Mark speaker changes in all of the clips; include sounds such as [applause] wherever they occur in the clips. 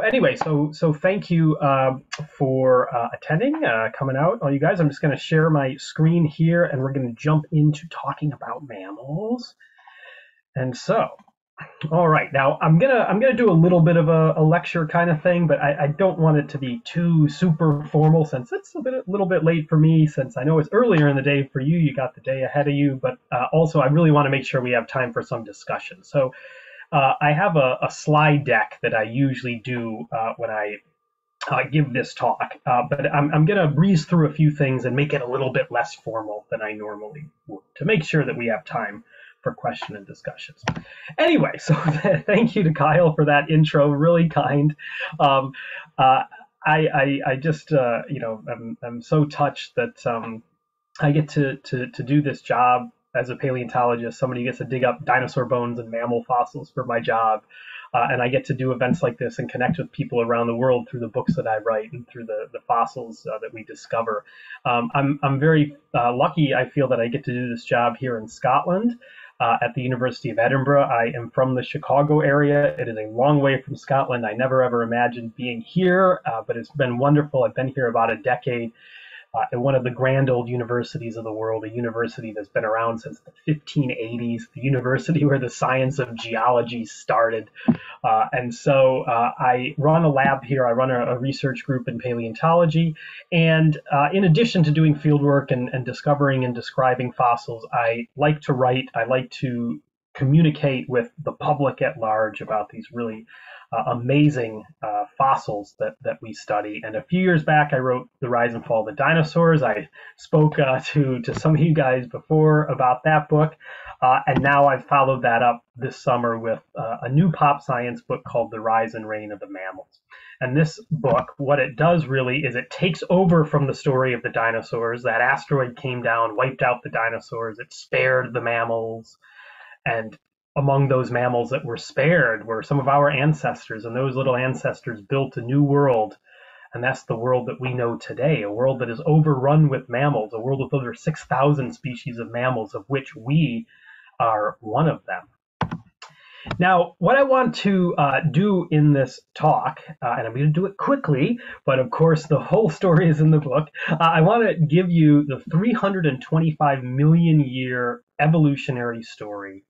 Speaker 1: anyway, so so thank you uh, for uh, attending, uh, coming out, all you guys. I'm just going to share my screen here, and we're going to jump into talking about mammals. And so, all right, now I'm gonna I'm gonna do a little bit of a, a lecture kind of thing, but I, I, don't want it to be too super formal since it's a bit a little bit late for me. Since I know it's earlier in the day for you, you got the day ahead of you, but uh, also I really want to make sure we have time for some discussion. So uh, I have a, a, slide deck that I usually do uh, when I uh, give this talk, uh, but I'm, I'm going to breeze through a few things and make it a little bit less formal than I normally would to make sure that we have time for question and discussions. Anyway, [laughs] so [laughs] thank you to Kyle for that intro, really kind. Um, uh, I, I, I, just, uh, you know, I'm, I'm so touched that um, I get to, to, to do this job as a paleontologist, somebody gets to dig up dinosaur bones and mammal fossils for my job. Uh, and I get to do events like this and connect with people around the world through the books that I write and through the, the fossils uh, that we discover. Um, I'm, I'm very uh, lucky, I feel, that I get to do this job here in Scotland. Uh, at the University of Edinburgh. I am from the Chicago area. It is a long way from Scotland. I never ever imagined being here, uh, but it's been wonderful. I've been here about a decade uh, at one of the grand old universities of the world, a university that's been around since the 1580s, the university where the science of geology started. Uh, and so uh, I run a lab here, I run a, a research group in paleontology. And uh, in addition to doing fieldwork and, and discovering and describing fossils, I like to write, I like to communicate with the public at large about these really uh, amazing uh, fossils that, that we study. And a few years back, I wrote The Rise and Fall of the Dinosaurs. I spoke uh, to, to some of you guys before about that book. Uh, and now I've followed that up this summer with uh, a new pop science book called The Rise and Reign of the Mammals. And this book, what it does really is it takes over from the story of the dinosaurs. That asteroid came down, wiped out the dinosaurs, it spared the mammals and among those mammals that were spared were some of our ancestors, and those little ancestors built a new world. And that's the world that we know today, a world that is overrun with mammals, a world with over 6,000 species of mammals, of which we are one of them. Now, what I want to uh, do in this talk, uh, and I'm going to do it quickly, but of course the whole story is in the book. Uh, I want to give you the 325 million year evolutionary story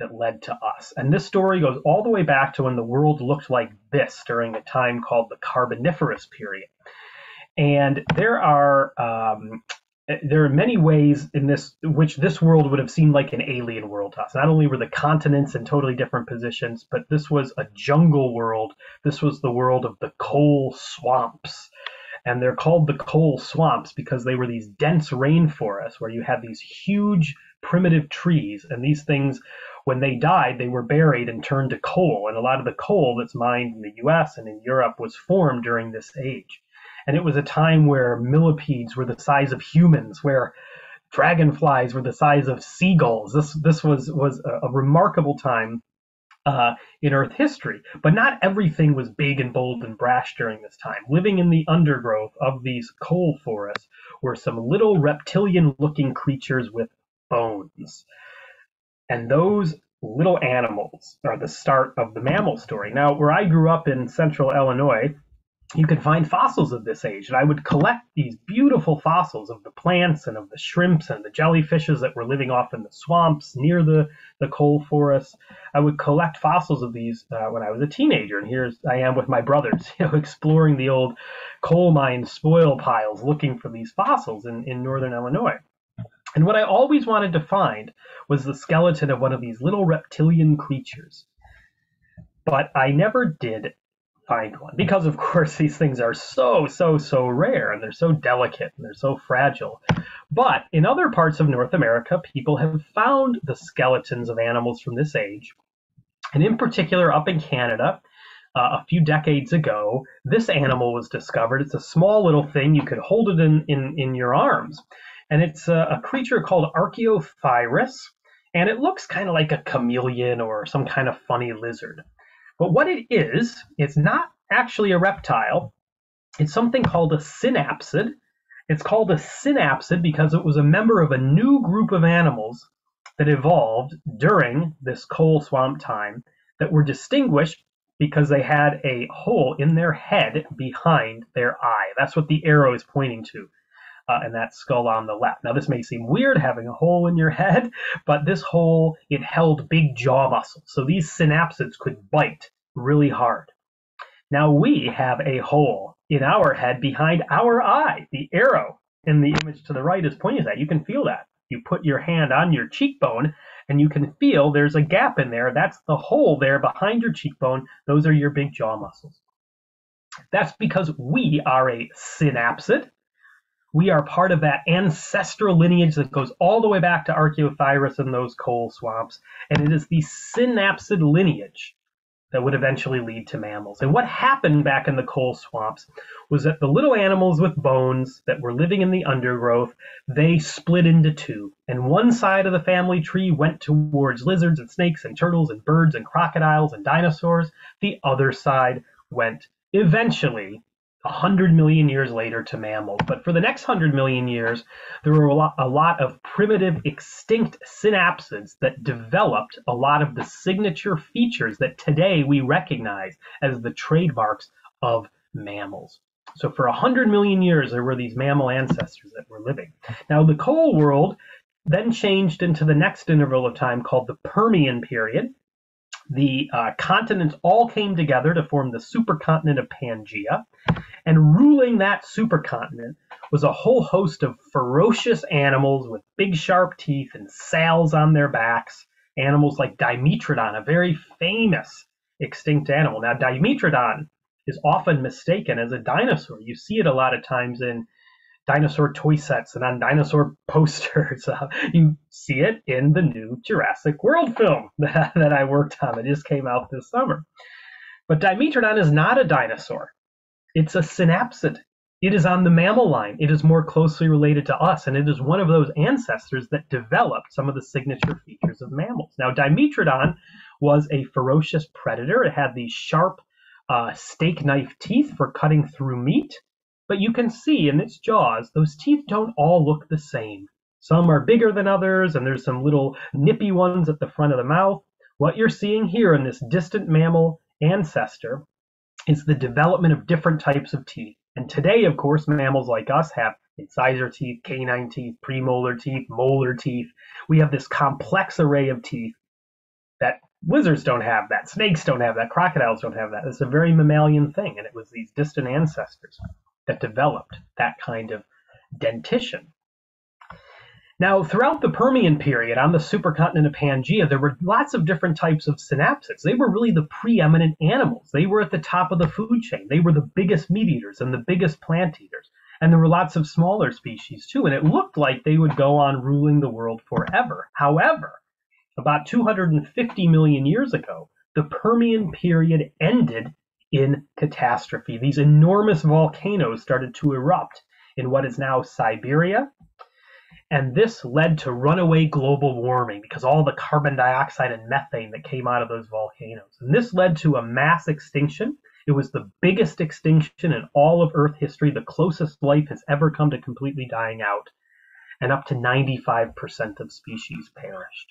Speaker 1: that led to us. And this story goes all the way back to when the world looked like this during a time called the Carboniferous period. And there are um, there are many ways in this which this world would have seemed like an alien world to us. Not only were the continents in totally different positions, but this was a jungle world. This was the world of the coal swamps. And they're called the coal swamps because they were these dense rainforests where you had these huge primitive trees. And these things when they died, they were buried and turned to coal. And a lot of the coal that's mined in the US and in Europe was formed during this age. And it was a time where millipedes were the size of humans, where dragonflies were the size of seagulls. This, this was, was a, a remarkable time uh, in Earth history. But not everything was big and bold and brash during this time. Living in the undergrowth of these coal forests were some little reptilian looking creatures with bones. And those little animals are the start of the mammal story. Now, where I grew up in central Illinois, you could find fossils of this age. And I would collect these beautiful fossils of the plants and of the shrimps and the jellyfishes that were living off in the swamps near the, the coal forests. I would collect fossils of these uh, when I was a teenager. And here I am with my brothers, [laughs] you know, exploring the old coal mine spoil piles looking for these fossils in, in northern Illinois. And what I always wanted to find was the skeleton of one of these little reptilian creatures. But I never did find one because, of course, [laughs] these things are so, so, so rare and they're so delicate and they're so fragile. But in other parts of North America, people have found the skeletons of animals from this age. And in particular, up in Canada, uh, a few decades ago, this animal was discovered. It's a small little thing. You could hold it in, in, in your arms and it's a, a creature called Archaeothyris, and it looks kind of like a chameleon or some kind of funny lizard. But what it is, it's not actually a reptile. It's something called a synapsid. It's called a synapsid because it was a member of a new group of animals that evolved during this coal swamp time that were distinguished because they had a hole in their head behind their eye. That's what the arrow is pointing to. Uh, and that skull on the left. Now, this may seem weird having a hole in your head, [laughs] but this hole, it held big jaw muscles. So these synapsids could bite really hard. Now, we have a hole in our head behind our eye. The arrow in the image to the right is pointing at that. You can feel that. You put your hand on your cheekbone and you can feel there's a gap in there. That's the hole there behind your cheekbone. Those are your big jaw muscles. That's because we are a synapsid. We are part of that ancestral lineage that goes all the way back to Archaeothyris and those coal swamps. And it is the synapsid lineage that would eventually lead to mammals. And what happened back in the coal swamps was that the little animals with bones that were living in the undergrowth, they split into two. And one side of the family tree went towards lizards and snakes and turtles and birds and crocodiles and dinosaurs. The other side went eventually 100 million years later to mammals. But for the next 100 million years, there were a lot, a lot, of primitive extinct synapsids that developed a lot of the signature features that today we recognize as the trademarks of mammals. So for 100 million years, there were these mammal ancestors that were living. Now, the coal world then changed into the next interval of time called the Permian period. The uh, continents all came together to form the supercontinent of Pangaea. And ruling that supercontinent was a whole host of ferocious animals with big sharp teeth and sails on their backs. Animals like Dimetrodon, a very famous extinct animal. Now, Dimetrodon is often mistaken as a dinosaur. You see it a lot of times in dinosaur toy sets and on dinosaur [laughs] posters. Uh, you see it in the new Jurassic World film [laughs] that, that I worked on that just came out this summer. But Dimetrodon is not a dinosaur. It's a synapsid. It is on the mammal line. It is more closely related to us, and it is one of those ancestors that developed some of the signature features of mammals. Now, Dimetrodon was a ferocious predator. It had these sharp uh, steak knife teeth for cutting through meat, but you can see in its jaws, those teeth don't all look the same. Some are bigger than others, and there's some little nippy ones at the front of the mouth. What you're seeing here in this distant mammal ancestor is the development of different types of teeth. And today, of course, mammals like us have incisor teeth, canine teeth, premolar teeth, molar teeth. We have this complex array of teeth that lizards don't have that, snakes don't have that, crocodiles don't have that. It's a very mammalian thing, and it was these distant ancestors that developed that kind of dentition. Now, throughout the Permian period on the supercontinent of Pangaea, there were lots of different types of synapsids. They were really the preeminent animals. They were at the top of the food chain. They were the biggest meat eaters and the biggest plant eaters. And there were lots of smaller species too. And it looked like they would go on ruling the world forever. However, about 250 million years ago, the Permian period ended in catastrophe. These enormous volcanoes started to erupt in what is now Siberia and this led to runaway global warming because all the carbon dioxide and methane that came out of those volcanoes. And this led to a mass extinction. It was the biggest extinction in all of Earth history, the closest life has ever come to completely dying out. And up to 95% of species perished.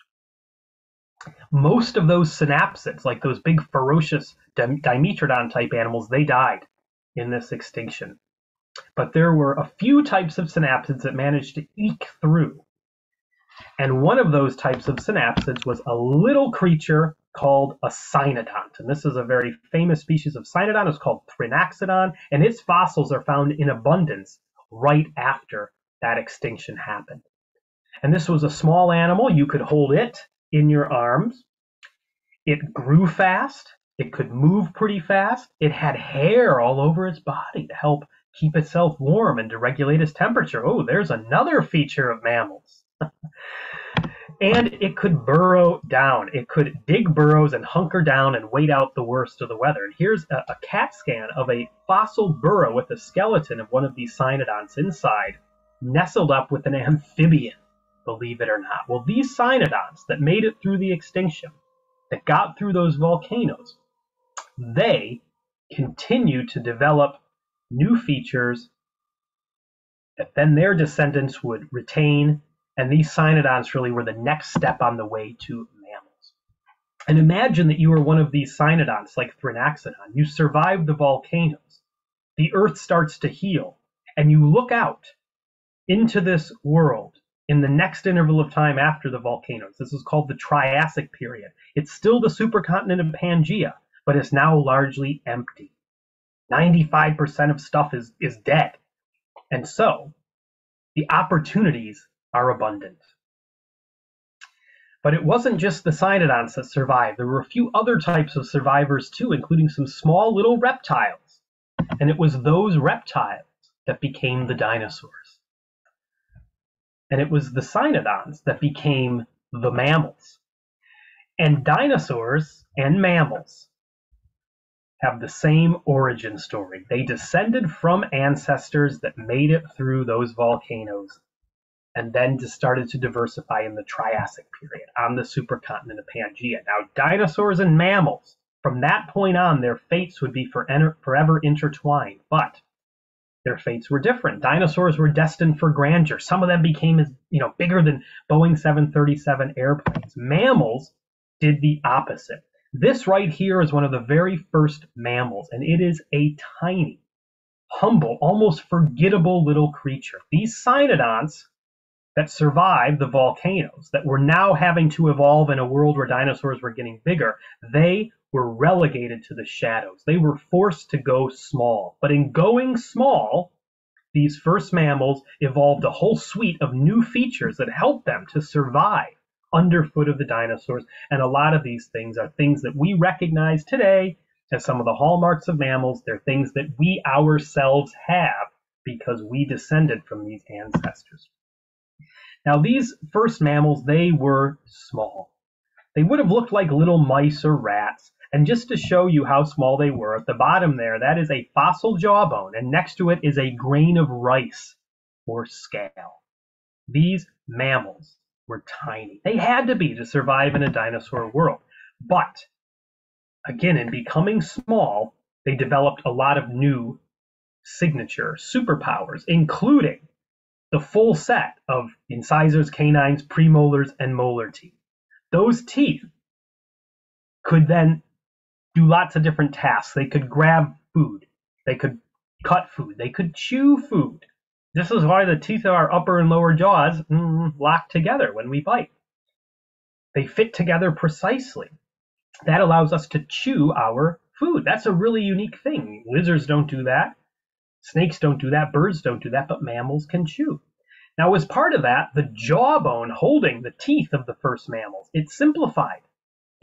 Speaker 1: Most of those synapsids, like those big ferocious Dimetrodon type animals, they died in this extinction. But there were a few types of synapsids that managed to eke through. And one of those types of synapsids was a little creature called a cynodont. And this is a very famous species of cynodont. It's called Thrinaxodon, and its fossils are found in abundance right after that extinction happened. And this was a small animal. You could hold it in your arms. It grew fast. It could move pretty fast. It had hair all over its body to help keep itself warm and to regulate its temperature. Oh, there's another feature of mammals. [laughs] and it could burrow down. It could dig burrows and hunker down and wait out the worst of the weather. And here's a, a CAT scan of a fossil burrow with a skeleton of one of these cynodonts inside, nestled up with an amphibian, believe it or not. Well, these cynodonts that made it through the extinction, that got through those volcanoes, they continue to develop new features that then their descendants would retain. And these cynodonts really were the next step on the way to mammals. And imagine that you are one of these cynodonts like Thrinaxodon. You survive the volcanoes. The earth starts to heal. And you look out into this world in the next interval of time after the volcanoes. This is called the Triassic period. It's still the supercontinent of Pangaea, but it's now largely empty. 95% of stuff is, is dead. And so the opportunities are abundant. But it wasn't just the cynodonts that survived. There were a few other types of survivors too, including some small little reptiles. And it was those reptiles that became the dinosaurs. And it was the cynodonts that became the mammals. And dinosaurs and mammals have the same origin story. They descended from ancestors that made it through those volcanoes and then just started to diversify in the Triassic period on the supercontinent of Pangaea. Now, dinosaurs and mammals, from that point on, their fates would be forever intertwined, but their fates were different. Dinosaurs were destined for grandeur. Some of them became as you know bigger than Boeing 737 airplanes. Mammals did the opposite. This right here is one of the very first mammals, and it is a tiny, humble, almost forgettable little creature. These cynodonts that survived the volcanoes, that were now having to evolve in a world where dinosaurs were getting bigger, they were relegated to the shadows. They were forced to go small. But in going small, these first mammals evolved a whole suite of new features that helped them to survive underfoot of the dinosaurs. And a lot of these things are things that we recognize today as some of the hallmarks of mammals. They're things that we ourselves have because we descended from these ancestors. Now, these first mammals, they were small. They would have looked like little mice or rats. And just to show you how small they were, at the bottom there, that is a fossil jawbone, and next to it is a grain of rice or scale. These mammals were tiny. They had to be to survive in a dinosaur world. But again, in becoming small, they developed a lot of new signature superpowers, including the full set of incisors, canines, premolars, and molar teeth. Those teeth could then do lots of different tasks. They could grab food, they could cut food, they could chew food. This is why the teeth of our upper and lower jaws mm, lock together when we bite. They fit together precisely. That allows us to chew our food. That's a really unique thing. Lizards don't do that. Snakes don't do that, birds don't do that, but mammals can chew. Now, as part of that, the jawbone holding the teeth of the first mammals, it simplified.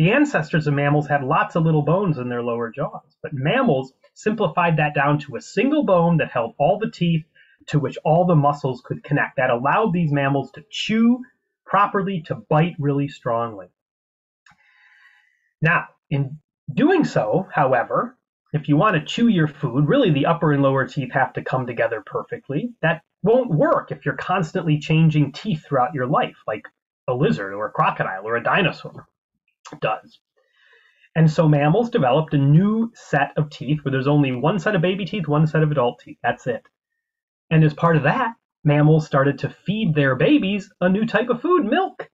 Speaker 1: The ancestors of mammals had lots of little bones in their lower jaws, but mammals simplified that down to a single bone that held all the teeth to which all the muscles could connect. That allowed these mammals to chew properly, to bite really strongly. Now, in doing so, however, if you want to chew your food, really the upper and lower teeth have to come together perfectly. That won't work if you're constantly changing teeth throughout your life, like a lizard or a crocodile or a dinosaur does. And so mammals developed a new set of teeth where there's only one set of baby teeth, one set of adult teeth. That's it. And as part of that, mammals started to feed their babies a new type of food, milk.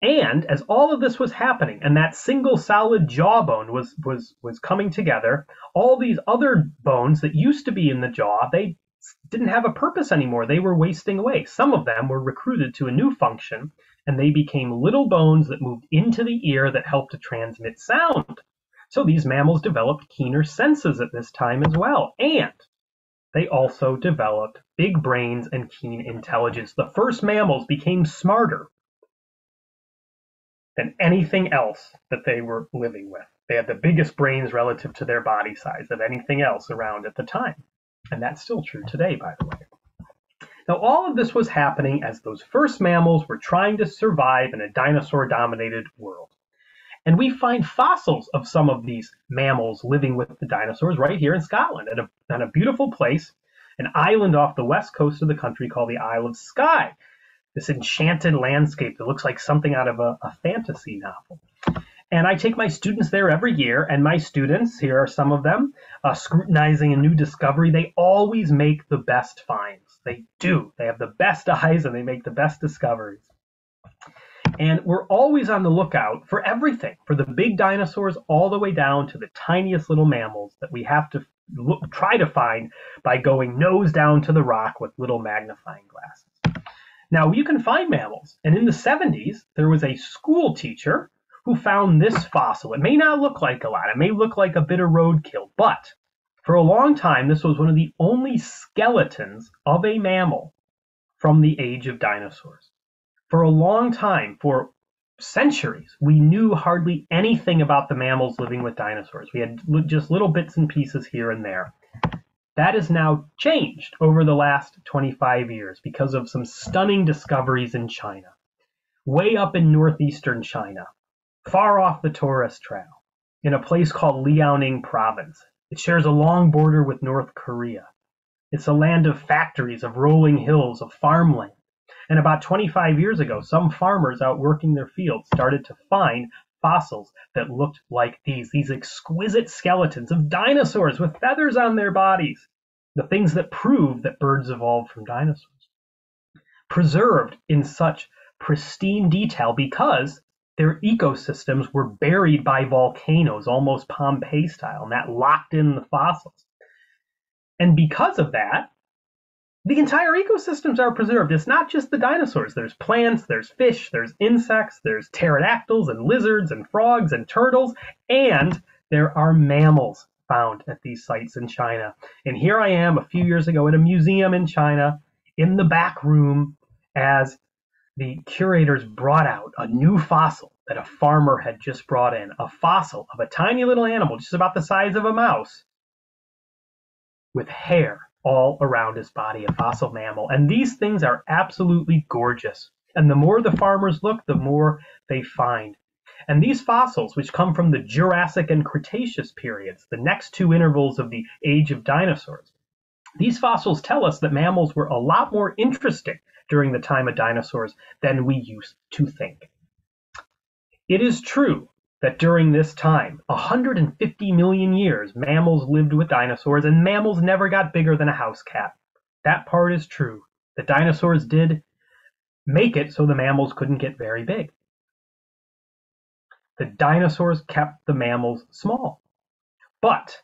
Speaker 1: And as all of this was happening, and that single solid jawbone was was was coming together, all these other bones that used to be in the jaw, they didn't have a purpose anymore. They were wasting away. Some of them were recruited to a new function, and they became little bones that moved into the ear that helped to transmit sound. So these mammals developed keener senses at this time as well. And they also developed big brains and keen intelligence. The first mammals became smarter than anything else that they were living with. They had the biggest brains relative to their body size of anything else around at the time. And that's still true today, by the way. Now, all of this was happening as those first mammals were trying to survive in a dinosaur dominated world. And we find fossils of some of these mammals living with the dinosaurs right here in Scotland at a, at a beautiful place, an island off the west coast of the country called the Isle of Skye this enchanted landscape that looks like something out of a, a fantasy novel. And I take my students there every year, and my students, here are some of them, uh, scrutinizing a new discovery. They always make the best finds. They do. They have the best [laughs] eyes and they make the best discoveries. And we're always on the lookout for everything, for the big dinosaurs all the way down to the tiniest little mammals that we have to look, try to find by going nose down to the rock with little magnifying glasses. Now, you can find mammals, and in the 70s, there was a school teacher who found this fossil. It may not look like a lot, it may look like a bit of roadkill, but for a long time, this was one of the only skeletons of a mammal from the age of dinosaurs. For a long time, for centuries, we knew hardly anything about the mammals living with dinosaurs. We had just little bits and pieces here and there. That has now changed over the last 25 years because of some stunning discoveries in China. Way up in northeastern China, far off the tourist trail, in a place called Liaoning province. It shares a long border with North Korea. It's a land of factories, of rolling hills, of farmland. And about 25 years ago, some farmers out working their fields started to find fossils that looked like these, these exquisite skeletons of dinosaurs with feathers on their bodies, the things that prove that birds evolved from dinosaurs. Preserved in such pristine detail because their ecosystems were buried by volcanoes, almost Pompeii style, and that locked in the fossils. And because of that, the entire ecosystems are preserved. It's not just the dinosaurs. There's plants, there's fish, there's insects, there's pterodactyls and lizards and frogs and turtles, and there are mammals found at these sites in China. And here I am a few years ago at a museum in China in the back room as the curators brought out a new fossil that a farmer had just brought in, a fossil of a tiny little animal just about the size of a mouse with hair all around his body, a fossil mammal. And these things are absolutely gorgeous. And the more the farmers look, the more they find. And these fossils, which come from the Jurassic and Cretaceous periods, the next two intervals of the age of dinosaurs, these fossils tell us that mammals were a lot more interesting during the time of dinosaurs than we used to think. It is true that during this time, 150 million years, mammals lived with dinosaurs, and mammals never got bigger than a house cat. That part is true. The dinosaurs did make it so the mammals couldn't get very big. The dinosaurs kept the mammals small. But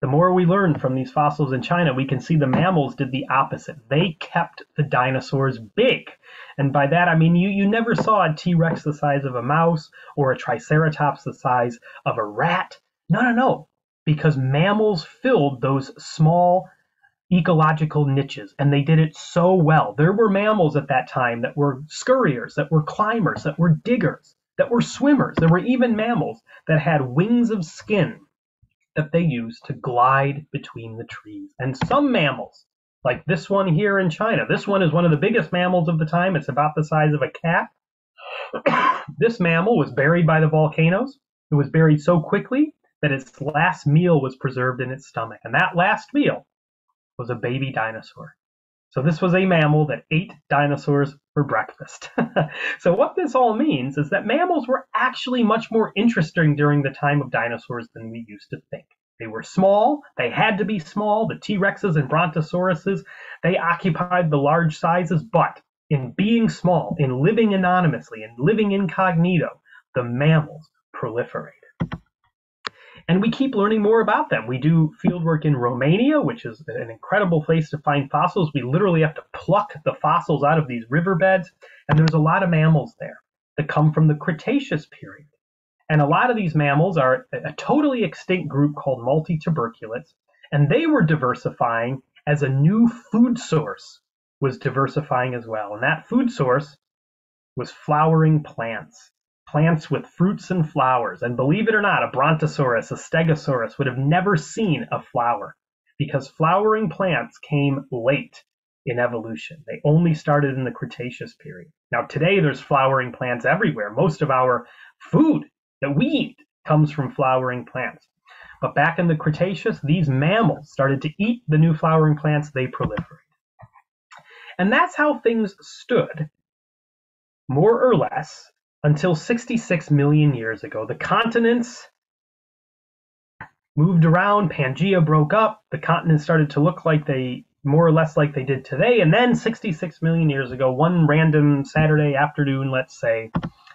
Speaker 1: the more we learn from these fossils in China, we can see the mammals did the opposite. They kept the dinosaurs big. And by that, I mean you, you never saw a T Rex the size of a mouse or a Triceratops the size of a rat. No, no, no. Because mammals filled those small ecological niches, and they did it so well. There were mammals at that time that were scurriers, that were climbers, that were diggers, that were swimmers. There were even mammals that had wings of skin that they use to glide between the trees. And some mammals, like this one here in China, this one is one of the biggest mammals of the time. It's about the size of a cat. [coughs] this mammal was buried by the volcanoes. It was buried so quickly that its last meal was preserved in its stomach. And that last meal was a baby dinosaur. So this was a mammal that ate dinosaurs for breakfast. [laughs] so what this all means is that mammals were actually much more interesting during the time of dinosaurs than we used to think. They were small, they had to be small, the T-Rexes and Brontosauruses, they occupied the large sizes, but in being small, in living anonymously, in living incognito, the mammals proliferated. And we keep learning more about them. We do fieldwork in Romania, which is an incredible place to find fossils. We literally have to pluck the fossils out of these riverbeds, and there's a lot of mammals there that come from the Cretaceous period. And a lot of these mammals are a totally extinct group called multituberculates, and they were diversifying as a new food source was diversifying as well. And that food source was flowering plants plants with fruits and flowers. And believe it or not, a Brontosaurus, a Stegosaurus would have never seen a flower because flowering plants came late in evolution. They only started in the Cretaceous period. Now, today there's flowering plants everywhere. Most of our food that we eat comes from flowering plants. But back in the Cretaceous, these mammals started to eat the new flowering plants, they proliferated. And that's how things stood, more or less, until 66 million years ago. The continents moved around, Pangea broke up, the continents started to look like they more or less like they did today, and then 66 million years ago, one random Saturday afternoon, let's say,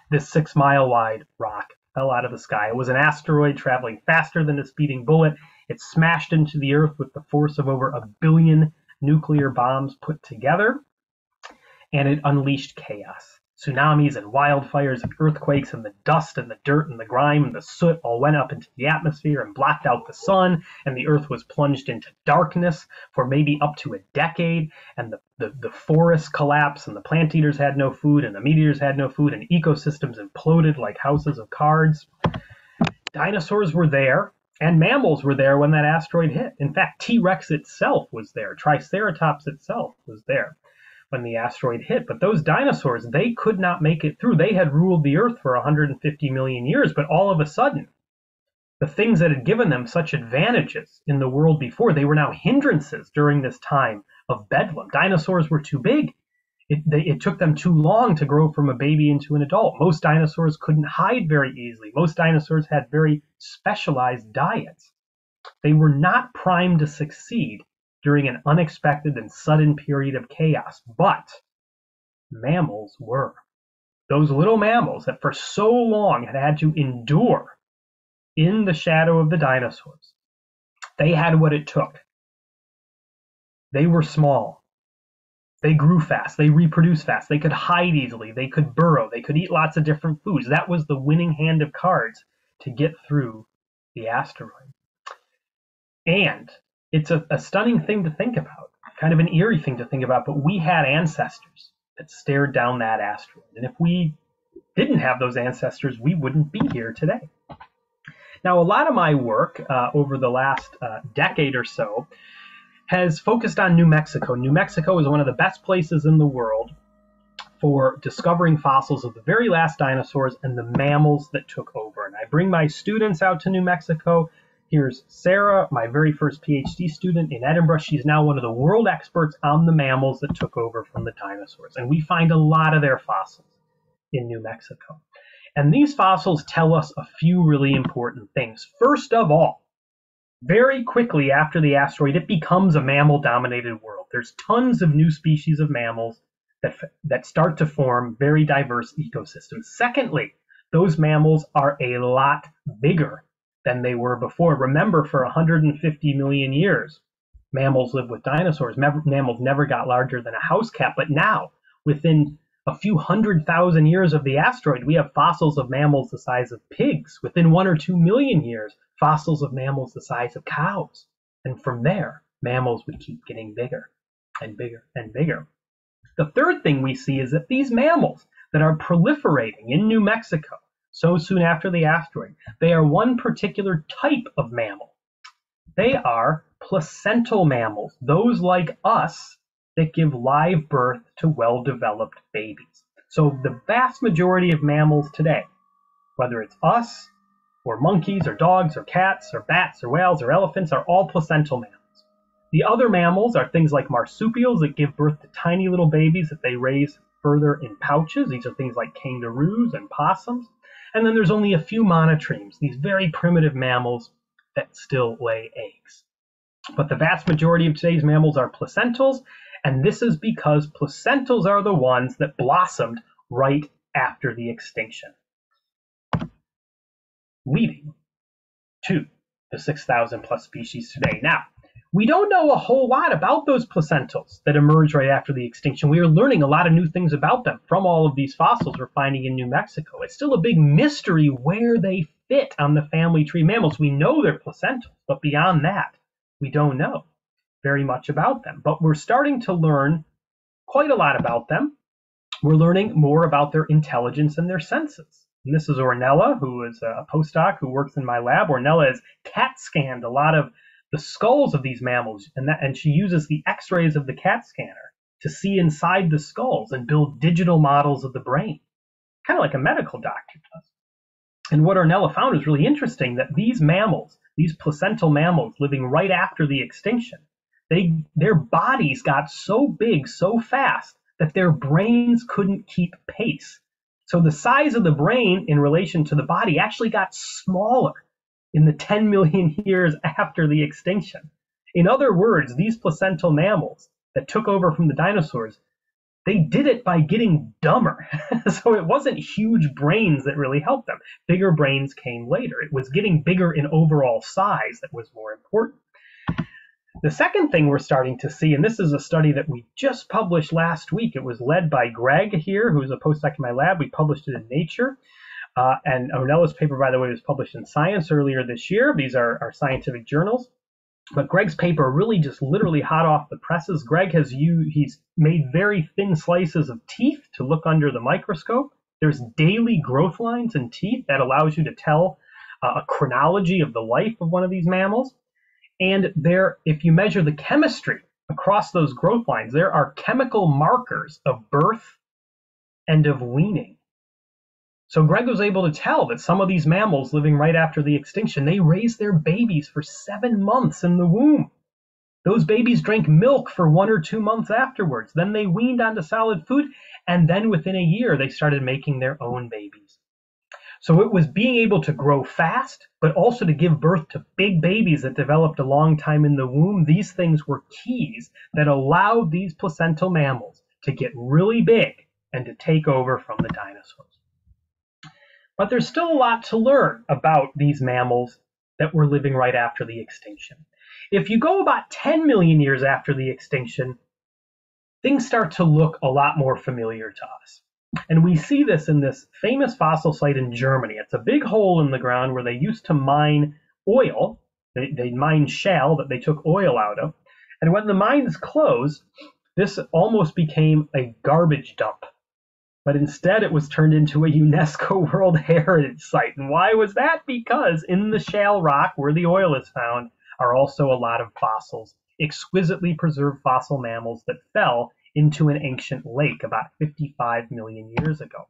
Speaker 1: this six mile wide rock fell out of the sky. It was an asteroid traveling faster than a speeding bullet. It smashed into the Earth with the force of over a billion nuclear bombs put together, and it unleashed chaos. Tsunamis and wildfires and earthquakes and the dust and the dirt and the grime and the soot all went up into the atmosphere and blacked out the sun, and the earth was plunged into darkness for maybe up to a decade, and the, the, the forests collapsed, and the plant eaters had no food, and the meat eaters had no food, and ecosystems imploded like houses of cards. Dinosaurs were there, and mammals were there when that asteroid hit. In fact, T Rex itself was there, Triceratops itself was there when the asteroid hit. But those dinosaurs, they could not make it through. They had ruled the Earth for 150 million years, but all of a sudden, the things that had given them such advantages in the world before, they were now hindrances during this time of bedlam. Dinosaurs were too big. It, they, it took them too long to grow from a baby into an adult. Most dinosaurs couldn't hide very easily. Most dinosaurs had very specialized diets. They were not primed to succeed during an unexpected and sudden period of chaos. But mammals were. Those little mammals that for so long had had to endure in the shadow of the dinosaurs, they had what it took. They were small. They grew fast. They reproduced fast. They could hide easily. They could burrow. They could eat lots of different foods. That was the winning hand of cards to get through the asteroid. And it's a, a stunning thing to think about, kind of an eerie thing to think about. But we had ancestors that stared down that asteroid, and if we didn't have those ancestors, we wouldn't be here today. Now, a lot of my work uh, over the last uh, decade or so has focused on New Mexico. New Mexico is one of the best places in the world for discovering fossils of the very last dinosaurs and the mammals that took over. And I bring my students out to New Mexico Here's Sarah, my very first PhD student in Edinburgh. She's now one of the world experts on the mammals that took over from the dinosaurs. And we find a lot of their fossils in New Mexico. And these fossils tell us a few really important things. First of all, very quickly after the asteroid, it becomes a mammal dominated world. There's tons of new species of mammals that, that start to form very diverse ecosystems. Secondly, those mammals are a lot bigger than they were before. Remember, for 150 million years, mammals lived with dinosaurs. Mammals never got larger than a house cat, but now, within a few hundred thousand years of the asteroid, we have fossils of mammals the size of pigs. Within one or two million years, fossils of mammals the size of cows. And from there, mammals would keep getting bigger and bigger and bigger. The third thing we see is that these mammals that are proliferating in New Mexico so soon after the asteroid. They are one particular type of mammal. They are placental mammals, those like us that give live birth to well developed babies. So the vast majority of mammals today, whether it's us or monkeys or dogs or cats or bats or whales or elephants, are all placental mammals. The other mammals are things like marsupials that give birth to tiny little babies that they raise further in pouches. These are things like kangaroos and possums. And then there's only a few monotremes, these very primitive mammals that still lay eggs. But the vast majority of today's mammals are placentals, and this is because placentals are the ones that blossomed right after the extinction, leading to the 6,000 plus species today. Now, we don't know a whole lot about those placentals that emerged right after the extinction. We are learning a lot of new things about them from all of these fossils we're finding in New Mexico. It's still a big mystery where they fit on the family tree mammals. We know they're placentals, but beyond that, we don't know very much about them. But we're starting to learn quite a lot about them. We're learning more about their intelligence and their senses. And this is Ornella, who is a postdoc who works in my lab. Ornella has CAT scanned a lot of the skulls of these mammals, and that and she uses the X-rays of the CAT scanner to see inside the skulls and build digital models of the brain, kind of like a medical doctor does. And what Ornella found was really interesting that these mammals, these placental mammals living right after the extinction, they their bodies got so big so fast that their brains couldn't keep pace. So the size of the brain in relation to the body actually got smaller in the 10 million [laughs] years after the extinction. In other words, these placental mammals that took over from the dinosaurs, they did it by getting dumber. [laughs] so it wasn't huge brains that really helped them. Bigger brains came later. It was getting bigger in overall size that was more important. The second thing we're starting to see, and this is a study that we just published last week, it was led by Greg here, who's a postdoc in my lab. We published it in Nature. Uh, and Ornella's paper, by the way, was published in Science earlier this year. These are, scientific journals. But Greg's paper really just literally hot off the presses. Greg has used, he's made very thin slices of teeth to look under the microscope. There's daily growth lines in teeth that allows you to tell uh, a chronology of the life of one of these mammals. And there, if you measure the chemistry across those growth lines, there are chemical markers of birth and of weaning. So Greg was able to tell that some of these mammals living right after the extinction, they raised their babies for seven months in the womb. Those babies drank milk for one or two months afterwards. Then they weaned onto solid food, and then within a year, they started making their own babies. So it was being able to grow fast, but also to give birth to big babies that developed a long time in the womb. These things were keys that allowed these placental mammals to get really big and to take over from the dinosaurs. But there's still a lot to learn about these mammals that were living right after the extinction. If you go about 10 million years after the extinction, things start to look a lot more familiar to us. And we see this in this famous fossil site in Germany. It's a big hole in the ground where they used to mine oil. They, they mined shale that they took oil out of. And when the mines closed, this almost became a garbage dump but instead it was turned into a UNESCO [laughs] World Heritage Site. And why was that? Because in the shale rock where the oil is found are also a lot of fossils, exquisitely preserved fossil mammals that fell into an ancient lake about 55 million years ago.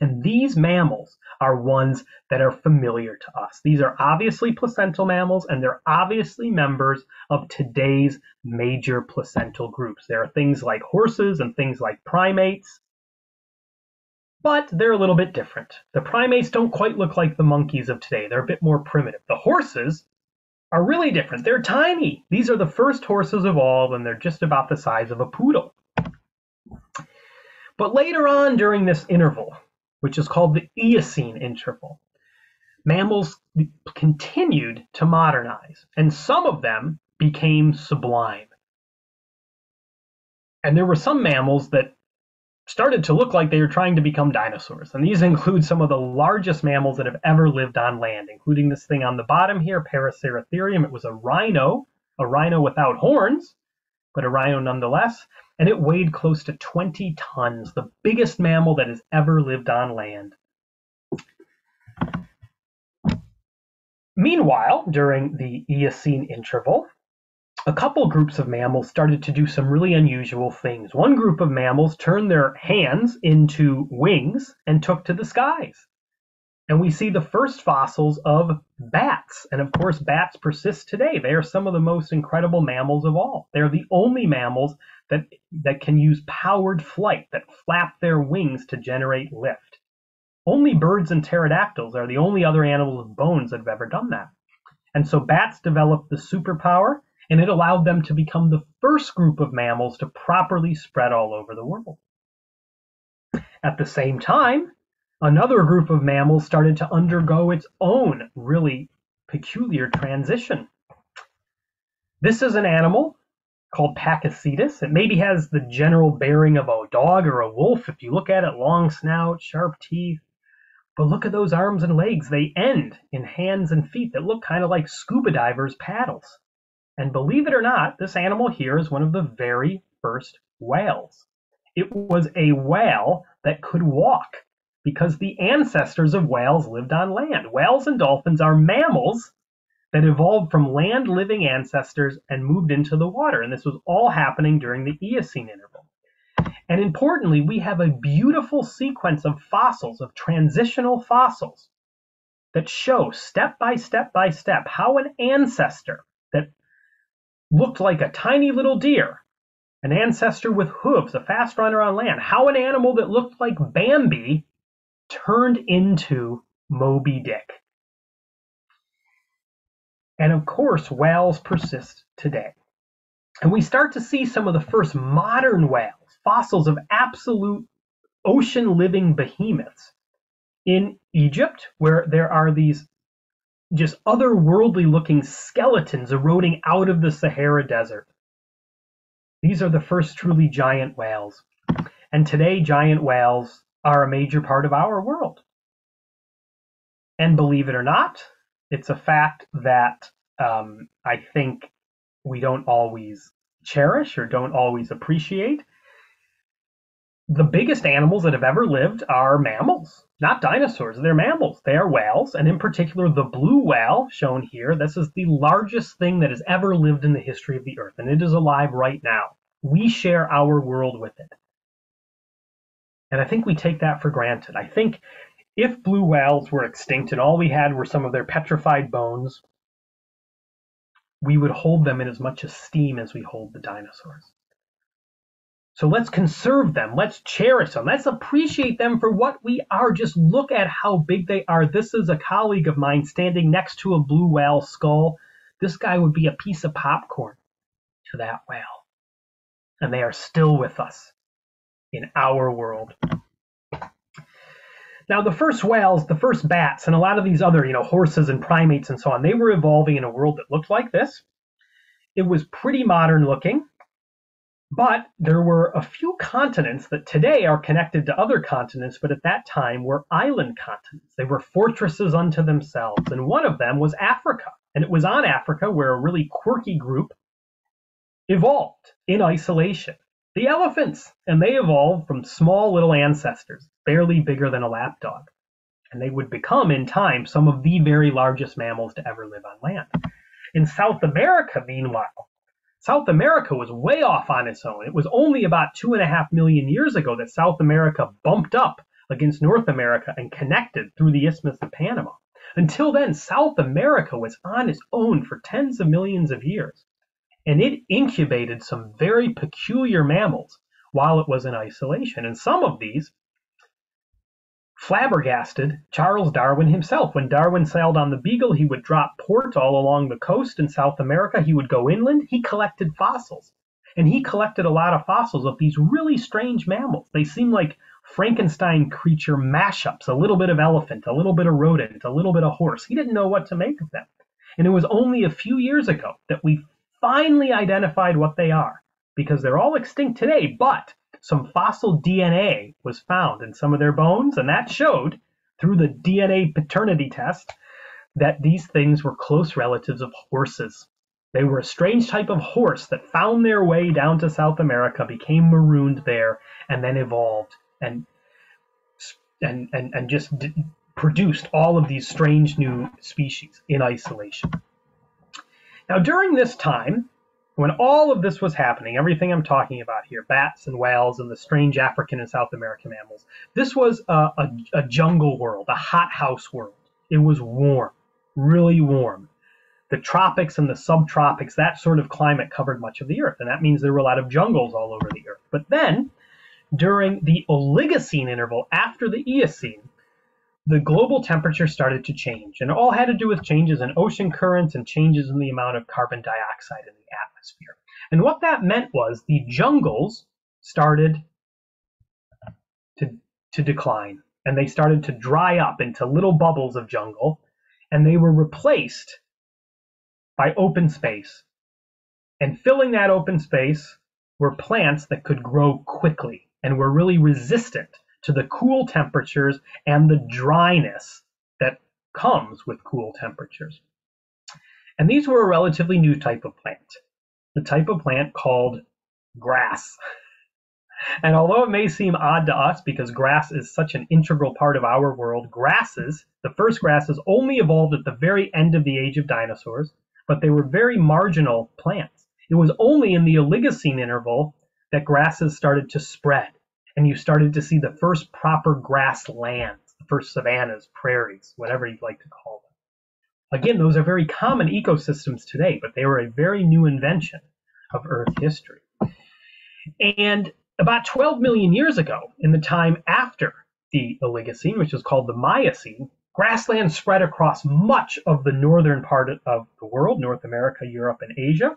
Speaker 1: And these mammals are ones that are familiar to us. These are obviously placental mammals, and they're obviously members of today's major placental groups. There are things like horses and things like primates, but they're a little bit different. The primates don't quite look like the monkeys of today. They're a bit more primitive. The horses are really different. They're tiny. These are the first horses of all, and they're just about the size of a poodle. But later on during this interval, which is called the Eocene interval, mammals continued to modernize, and some of them became sublime. And there were some mammals that started to look like they were trying to become dinosaurs. And these [laughs] include some of the largest mammals that have ever lived on land, including this thing on the bottom here, Paraceratherium. It was a rhino, a rhino without horns, but a rhino nonetheless. And it weighed close to 20 tons, the biggest mammal that has ever lived on land. Meanwhile, during the Eocene interval, a couple groups of mammals started to do some really unusual things. One group of mammals turned their hands into wings and took to the skies. And we see the first fossils of bats. And of course, bats persist today. They are some of the most incredible mammals of all. They're the only mammals that, that can use powered flight, that flap their wings to generate lift. Only birds and pterodactyls are the only other animals with bones that have ever done that. And so bats developed the superpower and it allowed them to become the first group of mammals to properly spread all over the world. At the same time, another group of mammals started to undergo its own really peculiar transition. This is an animal called Pakicetus. It maybe has the general bearing of a dog or a wolf if you look at it long snout, sharp teeth. But look at those arms and legs. They end in hands and feet that look kind of like scuba divers' paddles. And believe it or not, this animal here is one of the very first whales. It was a whale that could walk because the ancestors of whales lived on land. Whales and dolphins are mammals that evolved from land living ancestors and moved into the water. And this was all happening during the Eocene interval. And importantly, we have a beautiful sequence of fossils, of transitional fossils, that show step by step by step how an ancestor looked like a tiny little deer, an ancestor with hooves, a fast runner on land. How an animal that looked like Bambi turned into Moby Dick. And of course, whales persist today. And we start to see some of the first modern whales fossils of absolute ocean living behemoths in Egypt, where there are these just otherworldly looking skeletons eroding out of the Sahara Desert. These are the first truly giant whales. And today, giant whales are a major part of our world. And believe it or not, it's a fact that um, I think we don't always cherish or don't always appreciate. The biggest animals that have ever lived are mammals, not dinosaurs. They're mammals. They are whales, and in particular, the blue whale shown here. This is the largest thing that has ever lived in the history of the earth, and it is alive right now. We share our world with it. And I think we take that for granted. I think if blue whales were extinct and all we had were some of their petrified bones, we would hold them in as much esteem as we hold the dinosaurs. So let's conserve them. Let's cherish them. Let's appreciate them for what we are. Just look at how big they are. This is a colleague of mine standing next to a blue whale skull. This guy would be a piece of popcorn to that whale. And they are still with us in our world. Now, the first whales, the first bats, and a lot of these other, you know, horses and primates and so on, they were evolving in a world that looked like this. It was pretty modern looking, but there were a few continents that today are connected to other continents, but at that time were island continents. They were fortresses unto themselves, and one of them was Africa. And it was on Africa where a really quirky group evolved in isolation the elephants, and they evolved from small little ancestors, barely bigger than a lapdog. And they would become, in time, some of the very largest mammals to ever live on land. In South America, meanwhile, South America was way off on its own. It was only about two and a half million years ago that South America bumped up against North America and connected through the Isthmus of Panama. Until then, South America was on its own for tens of millions of years and it incubated some very peculiar mammals while it was in isolation. And some of these flabbergasted Charles Darwin himself. When Darwin sailed on the Beagle, he would drop port all along the coast in South America. He would go inland. He collected fossils. And he collected a lot of fossils of these really strange mammals. They seem like Frankenstein creature mashups a little bit of elephant, a little bit of rodent, a little bit of horse. He didn't know what to make of them. And it was only a few years ago that we finally identified what they are because they're all extinct today, but some fossil DNA was found in some of their bones, and that showed through the DNA paternity test that these things were close relatives of horses. They were a strange type of horse that found their way down to South America, became marooned there, and then evolved and and and, and just d- produced all of these strange new species in isolation. Now, during this time, when all of this was happening, everything I'm talking about here, bats and whales and the strange African and South American mammals, this was a, a, a jungle world, a hothouse world. It was warm, really warm. The tropics and the subtropics, that sort of climate covered much of the earth, and that means there were a lot of jungles all over the earth. But then, during the Oligocene interval after the Eocene, the global temperature started to change, and it all had to do with changes in ocean currents and changes in the amount of carbon dioxide in the atmosphere. And what that meant was the jungles started to, to decline, and they started to dry up into little bubbles of jungle, and they were replaced by open space. And filling that open space were plants that could grow quickly and were really resistant to the cool temperatures and the dryness that comes with cool temperatures. And these were a relatively new type of plant, the type of plant called grass. And although it may seem odd to us because grass is such an integral part of our world, grasses, the first grasses, only evolved at the very end of the age of dinosaurs, but they were very marginal plants. It was only in the Oligocene interval that grasses started to spread and you started to see the first proper grasslands, the first savannas, prairies, whatever you'd like to call them. Again, those are very common ecosystems today, but they were a very new invention of Earth history. And about 12 million years ago, in the time after the Oligocene, which was called the Miocene, grassland spread across much of the northern part of the world, North America, Europe, and Asia,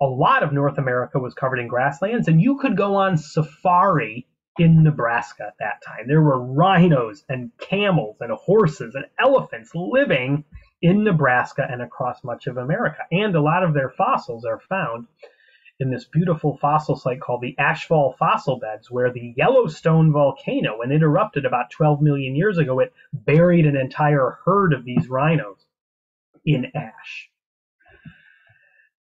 Speaker 1: a lot of North America was covered in grasslands, and you could go on safari in Nebraska at that time. There were rhinos and camels and horses and elephants living in Nebraska and across much of America. And a lot of their fossils are found in this beautiful fossil site called the Ashfall Fossil Beds, where the Yellowstone volcano, when it erupted about 12 million years ago, it buried an entire herd of these rhinos in ash.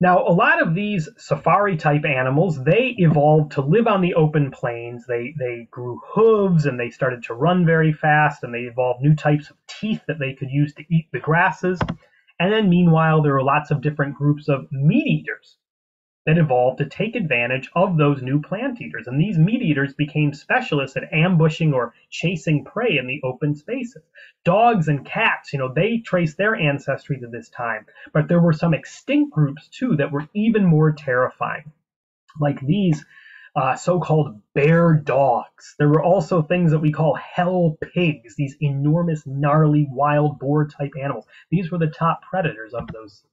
Speaker 1: Now, a lot of these safari type animals, they evolved to live on the open plains. They, they grew hooves and they started to run very fast and they evolved new types of teeth that they could use to eat the grasses. And then, meanwhile, there were lots of different groups of meat eaters that evolved to take advantage of those new plant eaters. And these meat eaters became specialists at ambushing or chasing prey in the open spaces. Dogs and cats, you know, they trace their ancestry to this time. But there were some extinct groups too that were even more terrifying, like these. Uh, so-called bear dogs. There were also things that we call hell pigs, these enormous, gnarly, wild boar type animals. These were the top predators of those.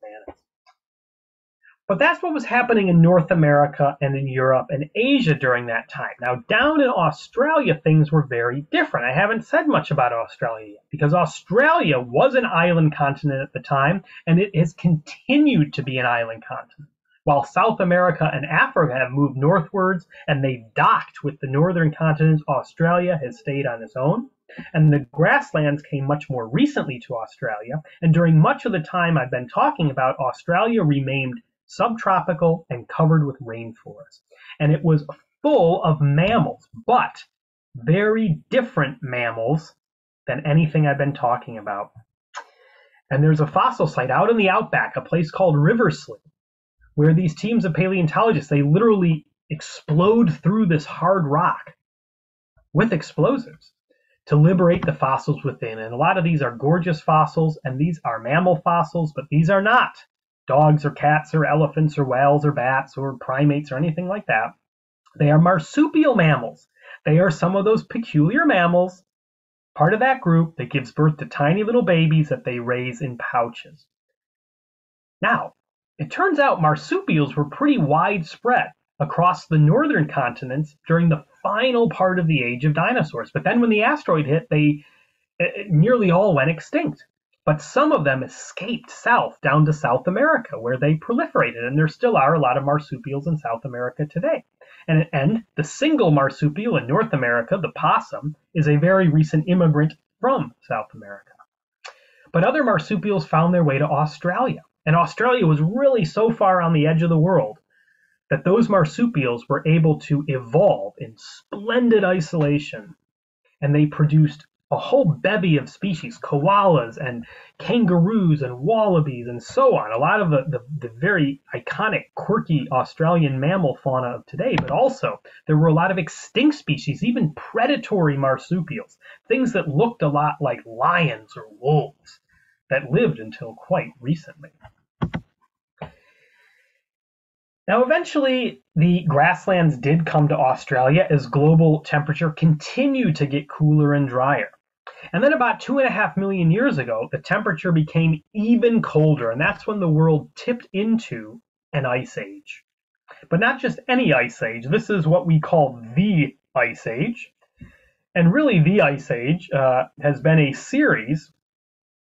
Speaker 1: But that's what was happening in North America and in Europe and Asia during that time. Now, down in Australia, things were very different. I haven't said much about Australia yet because Australia was an island continent at the time, and it has continued to be an island continent. While South America and Africa have moved northwards and they've docked with the northern continents, Australia has stayed on its own. And the grasslands came much more recently to Australia. And during much of the time I've been talking about, Australia remained subtropical and covered with rainforest. And it was full of mammals, but very different mammals than anything I've been talking about. And there's a fossil site out in the outback, a place called Riversleigh, where these teams of paleontologists, they literally explode through this hard rock with explosives to liberate the fossils within. And a lot of these are gorgeous fossils, and these are mammal fossils, but these are not dogs or cats or elephants or whales or bats or primates or anything like that. They are marsupial mammals. They are some of those peculiar mammals, part of that group that gives birth to tiny little babies that they raise in pouches. Now, it turns out marsupials were pretty widespread across the northern continents during the final part of the age of dinosaurs. But then when the asteroid hit, they eh, eh, nearly all went extinct. But some of them escaped south down to South America where they proliferated, and there still are a lot of marsupials in South America today. And, and the single marsupial in North America, the possum, is a very recent immigrant from South America. But other marsupials found their way to Australia. And Australia was really so far on the edge of the world that those marsupials were able to evolve in splendid isolation. And they produced a whole bevy of species, koalas and kangaroos and wallabies and so on. A lot of the, the, the, very iconic, quirky Australian mammal fauna of today, but also there were a lot of extinct species, even predatory marsupials, things that looked a lot like lions or wolves that lived until quite recently. Now, eventually, the grasslands did come to Australia as global temperature continued to get cooler and drier. And then about two and a half million years ago, the temperature became even colder, and that's when the world tipped into an ice age. But not just any ice age, this is what we call the ice age. And really, the ice age uh, has been a series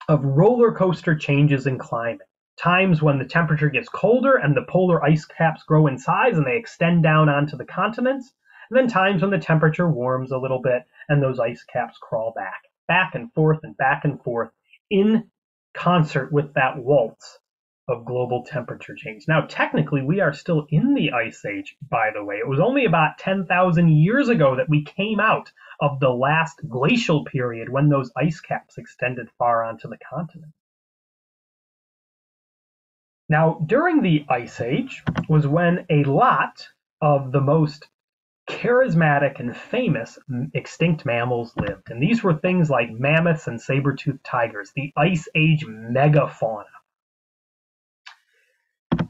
Speaker 1: of roller coaster changes in climate. Times when the temperature gets colder and the polar ice caps grow in size and they extend down onto the continents, and then times when the temperature warms a little bit and those ice caps crawl back back and forth and back and forth in concert with that waltz of global temperature change. Now, technically, we are still in the Ice Age, by the way. It was only about 10,000 years ago that we came out of the last glacial period when those ice caps extended far onto the continent. Now, during the Ice Age was when a lot of the most charismatic and famous extinct mammals lived. And these were things like mammoths and saber-toothed tigers, the Ice Age megafauna.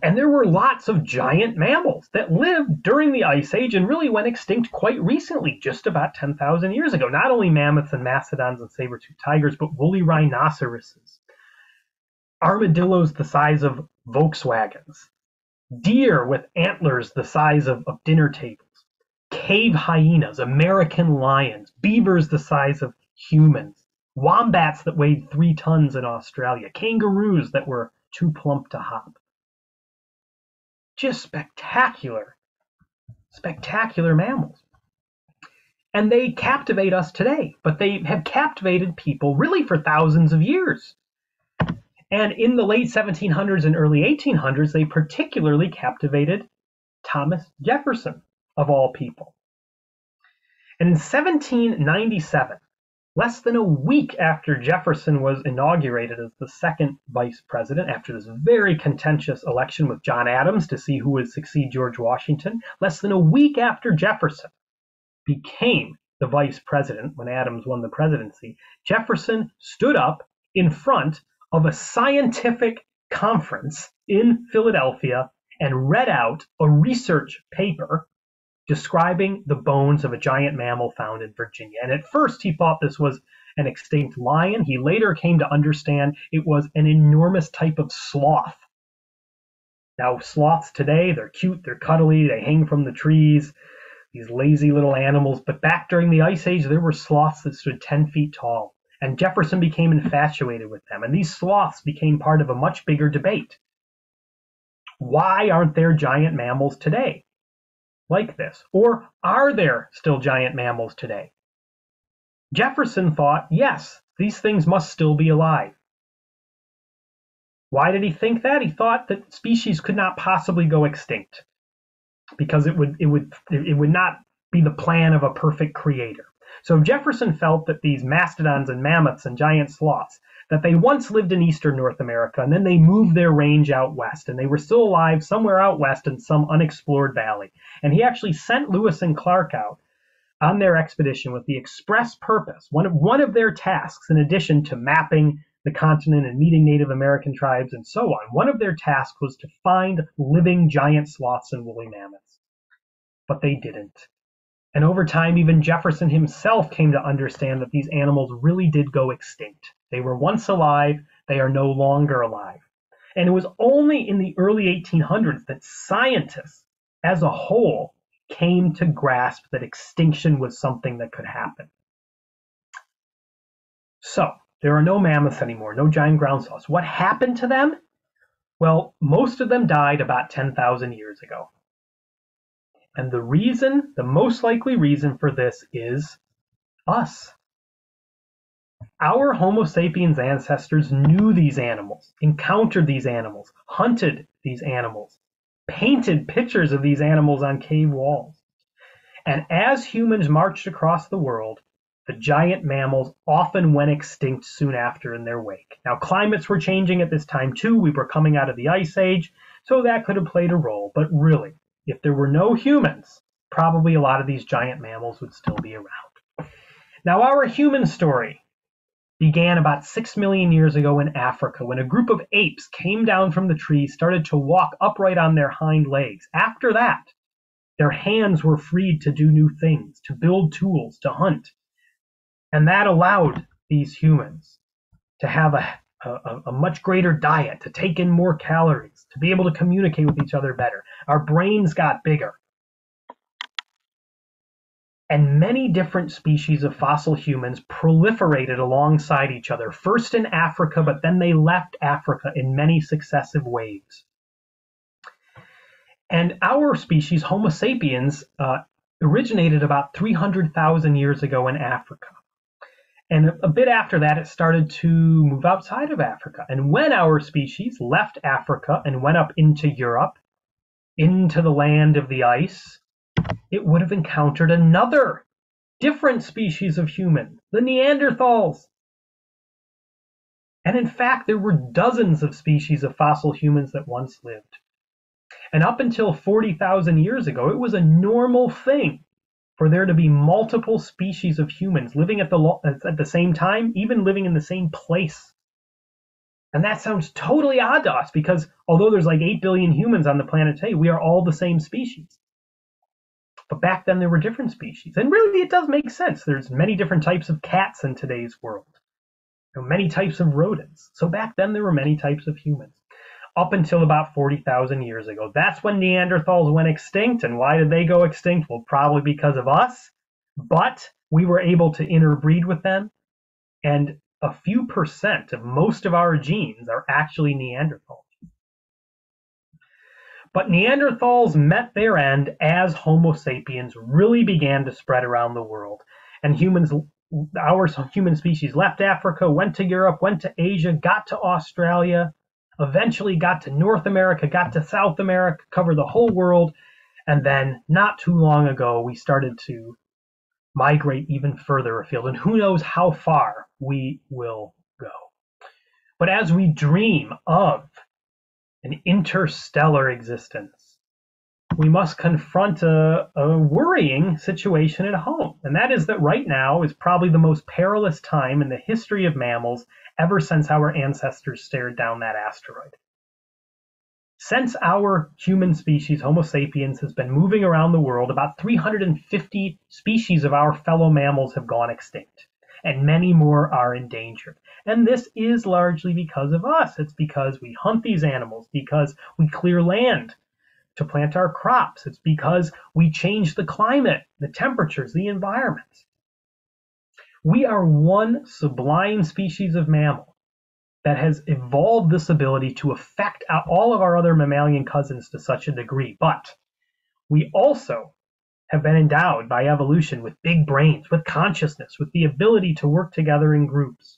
Speaker 1: And there were lots of giant mammals that lived during the Ice Age and really went extinct quite recently, just about 10,000 years ago. Not only mammoths and mastodons and saber-toothed tigers, but woolly rhinoceroses, armadillos the size of Volkswagens, deer with antlers the size of, of dinner tables, cave hyenas, American lions, beavers the size of humans, wombats that weighed three tons in Australia, kangaroos that were too plump to hop. Just spectacular, spectacular mammals. And they captivate us today, but they have captivated people really for thousands of years. And in the late 1700s and early 1800s, they particularly captivated Thomas Jefferson, of all people. And in 1797, less than a week after Jefferson was inaugurated as the second vice president, after this very contentious election with John Adams to see who would succeed George Washington, less than a week after Jefferson became the vice president when Adams won the presidency, Jefferson stood up in front of a scientific conference in Philadelphia and read out a research paper describing the bones of a giant mammal found in Virginia. And at first, he thought this was an extinct lion. He later came to understand it was an enormous type of sloth. Now, sloths today, they're cute, they're cuddly, they hang from the trees, these lazy little animals. But back during the Ice Age, there were sloths that stood 10 feet tall. And Jefferson became infatuated with them. And these sloths became part of a much bigger debate. Why aren't there giant mammals today? Like this? Or are there still giant mammals today? Jefferson thought, yes, these things must still be alive. Why did he think that? He thought that species could not possibly go extinct because it would it would it would not be the plan of a perfect creator. So Jefferson felt that these mastodons and mammoths and giant sloths that they once lived in eastern North America and then they moved their range out west and they were still alive somewhere out west in some unexplored valley. And he actually sent Lewis and Clark out on their expedition with the express purpose, one of, one of their tasks, in addition to mapping the continent and meeting Native American tribes and so on, one of their tasks was to find living giant sloths and woolly mammoths. But they didn't. And over time, even Jefferson himself came to understand that these animals really did go extinct. They were once alive, they are no longer alive. And it was only in the early 1800s that scientists as a whole came to grasp that extinction was something that could happen. So, there are no mammoths anymore, no giant ground sloths. What happened to them? Well, most of them died about 10,000 years ago. And the reason, the most likely reason for this is us. Our Homo sapiens ancestors knew these animals, encountered these animals, hunted these animals, painted pictures of these animals on cave walls. And as humans marched across the world, the giant mammals often went extinct soon after in their wake. Now, climates were changing at this time too. We were coming out of the Ice Age, so that could have played a role. But really, if there were no humans, probably a lot of these giant mammals would still be around. Now, our human story began about six million years ago in Africa when a group of apes came down from the tree, started to walk upright on their hind legs. After that, their hands were freed to do new things, to build tools, to hunt. And that allowed these humans to have a, a, a much greater diet, to take in more calories, to be able to communicate with each other better. Our brains got bigger. And many different species of fossil humans proliferated alongside each other, first in Africa, but then they left Africa in many successive waves. And our species, Homo sapiens, uh, originated about 300,000 years ago in Africa. And a bit after that, it started to move outside of Africa. And when our species left Africa and went up into Europe, into the land of the ice, it would have encountered another different species of human, the Neanderthals. And in fact, there were dozens of species of fossil humans that once lived. And up until 40,000 years ago, it was a normal thing for there to be multiple species of humans living at the, at the same time, even living in the same place. And that sounds totally odd to us because although there's like 8 billion humans on the planet today, we are all the same species. But back then there were different species. And really it does make sense. There's many different types of cats in today's world. You know, many types of rodents. So back then there were many types of humans. up until about 40,000 years ago. That's when Neanderthals went extinct. And why did they go extinct? Well, probably because of us. But we were able to interbreed with them. And a few percent of most of our genes are actually Neanderthals. But Neanderthals met their end as Homo sapiens really began to spread around the world. And humans, our human species left Africa, went to Europe, went to Asia, got to Australia, eventually got to North America, got to South America, covered the whole world. And then not too long ago, we started to migrate even further afield. And who knows how far we will go. But as we dream of an interstellar existence, we must confront a, a, worrying situation at home. And that is that right now is probably the most perilous time in the history of mammals ever since our ancestors stared down that asteroid. Since our human species, Homo sapiens, has been moving around the world, about 350 species of our fellow mammals have gone extinct, and many more are endangered. And this is largely because of us. It's because we hunt these animals, because we clear land to plant our crops. It's because we change the climate, the temperatures, the environment. We are one sublime species of mammal that has evolved this ability to affect all of our other mammalian cousins to such a degree. But we also have been endowed by evolution with big brains, with consciousness, with the ability to work together in groups.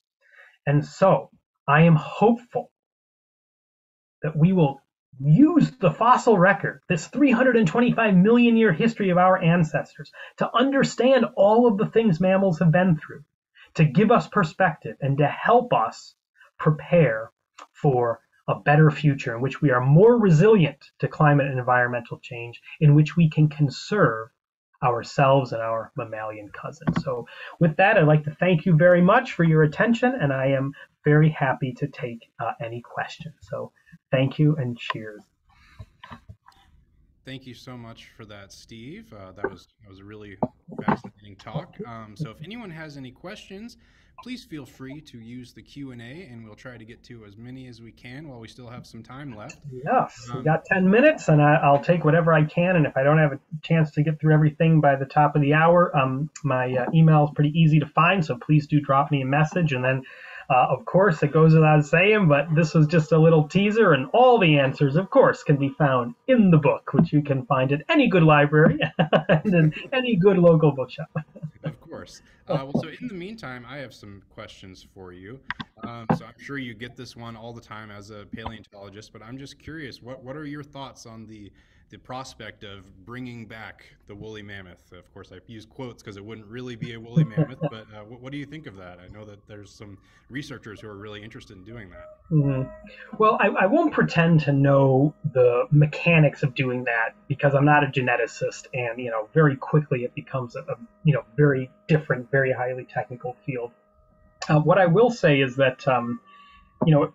Speaker 1: And so I am hopeful that we will use the fossil record, this 325 million year history of our ancestors, to understand all of the things mammals have been through, to give us perspective, and to help us prepare for a better future in which we are more resilient to climate and environmental change, in which we can conserve ourselves and our mammalian cousins. So, with that, I'd like to thank you very much for your attention, and I am very happy to take uh, any questions. So, thank you and cheers.
Speaker 2: Thank you so much for that, Steve. Uh, that was that was a really fascinating talk. Um, so, if anyone has any questions, please feel free to use the Q&A and we'll try to get to as many as we can while we still have some time left.
Speaker 1: Yes, um, we got 10 minutes and I, will take whatever I can. And if I don't have a chance to get through everything by the top of the hour, um, my uh, email is pretty easy to find. So please do drop me a message and then uh, of course, it goes without saying, but this was just a little teaser, and all the answers, of course, can be found in the book, which you can find at any good library [laughs] and in any good local bookshop.
Speaker 2: of course. Uh, well, so in the meantime, I have some questions for you. Um, so I'm sure you get this one all the time as a paleontologist, but I'm just curious, what, what are your thoughts on the the prospect of bringing back the woolly mammoth. Of course, I use quotes because it wouldn't really be a woolly mammoth, but uh, what, what, do you think of that? I know that there's some researchers who are really interested in doing that.
Speaker 1: Mm-hmm. Well, I, I, won't pretend to know the mechanics of doing that because I'm not a geneticist, and you know, very quickly it becomes a, a you know very different, very highly technical field. Uh, what I will say is that um, you know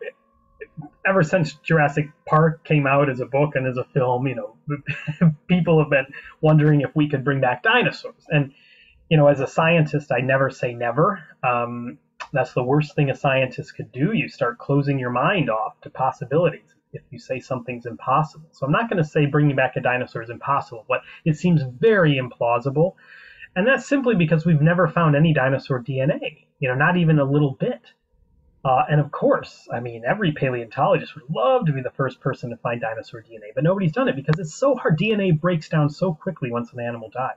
Speaker 1: ever since Jurassic Park came out as a book and as a film, you know, [laughs] people have been wondering if we could bring back dinosaurs. And, you know, as a scientist, I never say never. Um, that's the worst thing a scientist could do. You start closing your mind off to possibilities if you say something's impossible. So I'm not going to say bringing back a dinosaur is impossible, but it seems very implausible. And that's simply because we've never found any dinosaur DNA, you know, not even a little bit. Uh, and of course, I mean, every paleontologist would love to be the first person to find dinosaur DNA, but nobody's done it because it's so hard. DNA breaks down so quickly once an animal dies.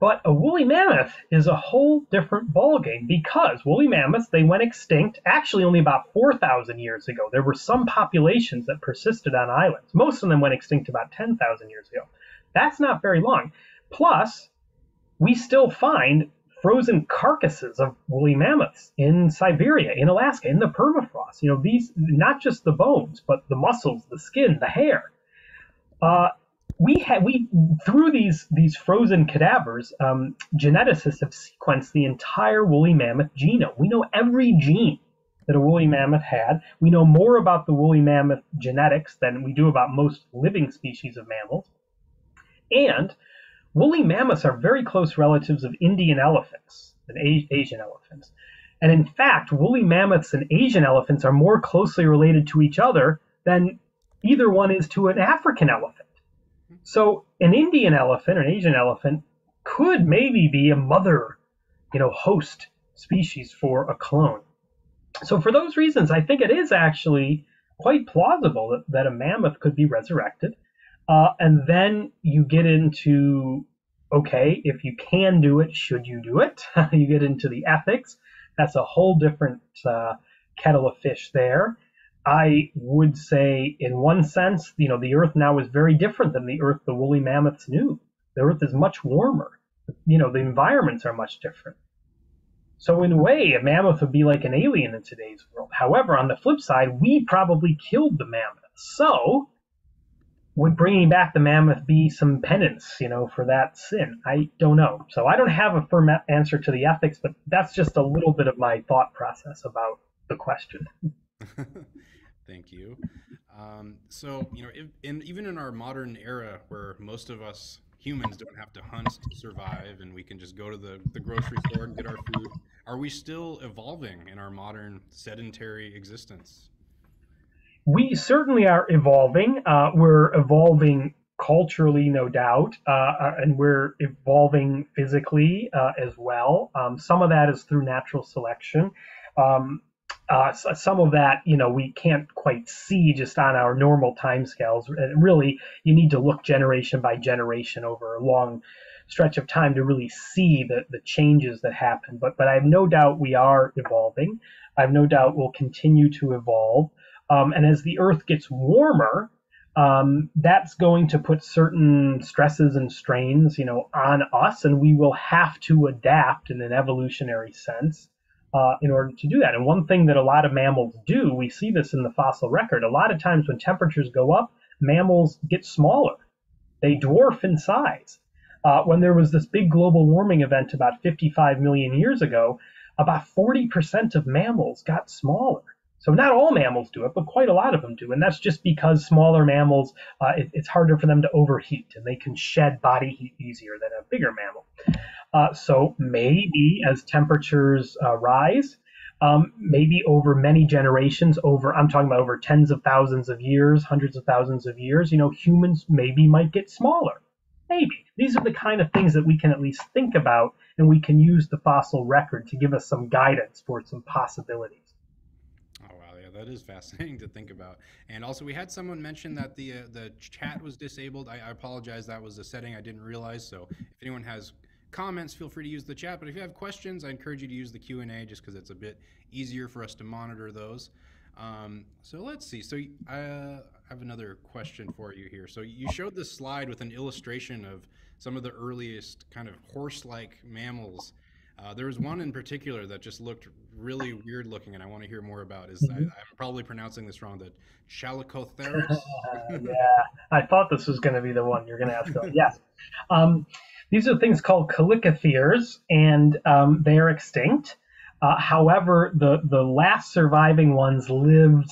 Speaker 1: But a woolly mammoth is a whole different ballgame because woolly mammoths, they went extinct actually only about 4,000 years ago. There were some populations that persisted on islands. Most of them went extinct about 10,000 years ago. That's not very long. Plus, we still find frozen carcasses of woolly mammoths in Siberia, in Alaska, in the permafrost. You know, these not just the bones, but the muscles, the skin, the hair. Uh, we had we through these these frozen cadavers, um, geneticists have sequenced the entire woolly mammoth genome. We know every gene that a woolly mammoth had. We know more about the woolly mammoth genetics than we do about most living species of mammals. And Woolly mammoths are very close relatives of Indian elephants and Asian elephants. And in fact, woolly mammoths and Asian elephants are more closely related to each other than either one is to an African elephant. So an Indian elephant an Asian elephant could maybe be a mother, you know, host species for a clone. So for those reasons, I think it is actually quite plausible that, that a mammoth could be resurrected. Uh, and then you get into okay, if you can do it, should you do it? [laughs] you get into the ethics. That's a whole different uh, kettle of fish there. I would say, in one sense, you know, the Earth now is very different than the Earth the woolly mammoths knew. The Earth is much warmer. You know, the environments are much different. So in a way, a mammoth would be like an alien in today's world. However, on the flip side, we probably killed the mammoth. So would bringing back the mammoth be some penance, you know, for that sin? I don't know. So I don't have a firm answer to the ethics, but that's just a little bit of my thought process about the question. [laughs]
Speaker 2: Thank you. Um, so, you know, if, in, even in our modern era where most of us humans don't have to hunt to survive and we can just go to the, the grocery store and get our food, are we still evolving in our modern sedentary existence?
Speaker 1: We certainly are evolving. Uh, we're evolving culturally, no doubt, uh, uh, and we're evolving physically uh, as well. Um, some of that is through natural selection. Um, uh, some of that, you know, we can't quite see just on our normal timescales. Really, you need to look generation by generation over a long stretch of time to really see the, the changes that happen. But but I have no doubt we are evolving. I have no doubt we'll continue to evolve. Um, and as the Earth gets warmer, um, that's going to put certain stresses and strains, you know, on us, and we will have to adapt in an evolutionary sense uh, in order to do that. And one thing that a lot of mammals do, we see this in the fossil record. A lot of times when temperatures go up, mammals get smaller; they dwarf in size. Uh, when there was this big global warming event about 55 million years ago, about 40% of mammals got smaller. So not all mammals do it, but quite a lot of them do, and that's just because smaller mammals, uh, it, it's harder for them to overheat, and they can shed body heat easier than a bigger mammal. Uh, so maybe as temperatures uh, rise, um, maybe over many generations, over I'm talking about over tens of thousands of years, hundreds of thousands of years, you know, humans maybe might get smaller. Maybe these are the kind of things that we can at least think about, and we can use the fossil record to give us some guidance for some possibilities
Speaker 2: that is fascinating [laughs] to think about. And also, we had someone mention that the uh, the chat was disabled. I, I, apologize, that was a setting I didn't realize. So if anyone has comments, feel free to use the chat. But if you have questions, I encourage you to use the Q and A just because it's a bit easier for us to monitor those. Um, so let's see. So uh, I have another question for you here. So you showed this slide with an illustration of some of the earliest kind of horse-like mammals uh, there was one in particular that just looked really weird looking, and I want to hear more about. Is mm-hmm. I, am probably pronouncing this wrong? The [laughs] Chalicotheres.
Speaker 1: yeah, I thought this was going to be the one you're going to ask. yes, um, these are things called Chalicotheres, and um, they are extinct. Uh, however, the the last surviving ones lived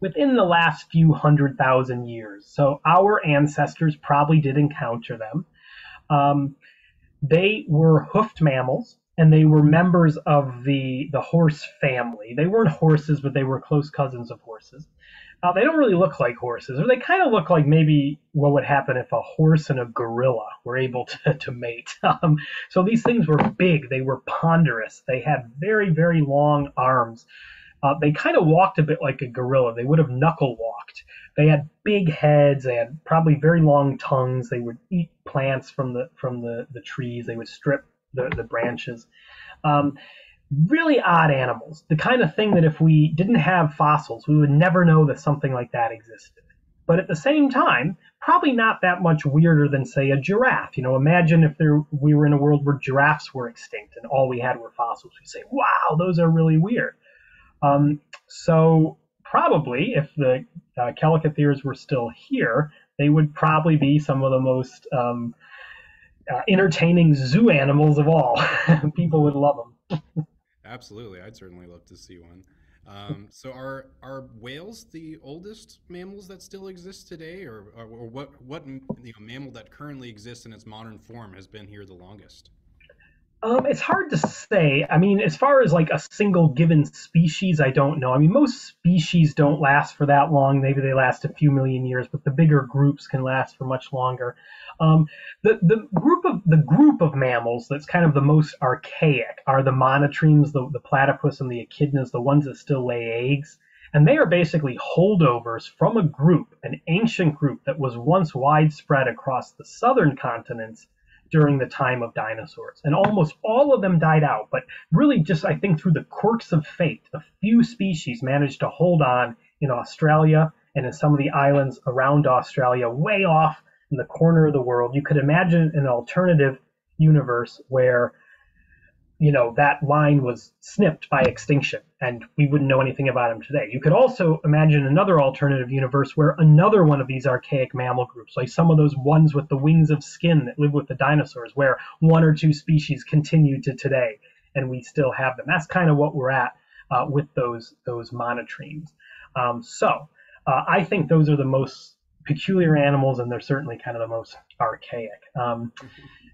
Speaker 1: within the last few hundred thousand years. So our ancestors probably did encounter them. Um, they were hoofed mammals and they were members of the the horse family. They weren't horses, but they were close cousins of horses. Uh, they don't really look like horses, or they kind of look like maybe what would happen if a horse and a gorilla were able to, [laughs] to mate. Um, so these things were big, they were ponderous, they had very, very long arms. Uh, they kind of walked a bit like a gorilla. They would have knuckle walked. They had big heads. They had probably very long tongues. They would eat plants from the from the, the trees. They would strip the, the branches. Um, really odd animals. The kind of thing that if we didn't have fossils, we would never know that something like that existed. But at the same time, probably not that much weirder than say a giraffe. You know, imagine if there we were in a world where giraffes were extinct and all we had were fossils. We'd say, wow, those are really weird. Um, so probably if the uh, were still here, they would probably be some of the most um, uh, entertaining zoo animals of all. [laughs] People would love them.
Speaker 2: Absolutely, I'd certainly love to see one. Um, [laughs] so are are whales the oldest mammals that still exist today, or, or, or what what you know, mammal that currently exists in its modern form has been here the longest?
Speaker 1: Um, it's hard to say. I mean, as far as like a single given species, I don't know. I mean, most species don't last for that long. Maybe they last a few million years, but the bigger groups can last for much longer. Um, the the group of the group of mammals that's kind of the most archaic are the monotremes, the, the platypus, and the echidnas, the ones that still lay eggs. And they are basically holdovers from a group, an ancient group that was once widespread across the southern continents during the time of dinosaurs. And almost all of them died out, but really just, I think, through the quirks of fate, a few species managed to hold on in Australia and in some of the islands around Australia, way off in the corner of the world. You could imagine an alternative universe where you know that line was snipped by extinction and we wouldn't know anything about him today. You could also imagine another alternative universe where another one of these archaic mammal groups like some of those ones with the wings of skin that live with the dinosaurs where one or two species continue to today and we still have them. That's kind of what we're at uh, with those those monotremes. Um, so uh, i think those are the most peculiar animals and they're certainly kind of the most archaic um,